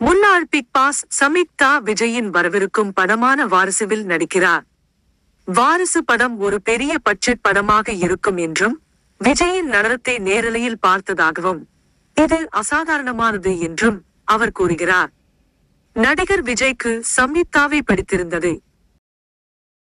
முன்னாள் big pass Samiktha விஜயின் வரவிருக்கும் படமான வாரிசுவில் நடிக்கிறார். வாரிசு படம் ஒரு பெரிய பட்ஜெட் படமாக இருக்கும் என்றும் விஜயின் நடனத்தை நேரலையில் பார்த்ததாகவும் இது அசாதாரணமானது என்றும் அவர் கூறுகிறார். நடிகர் விஜய்க்கு சம்யுக்தாவை படித்திருந்தது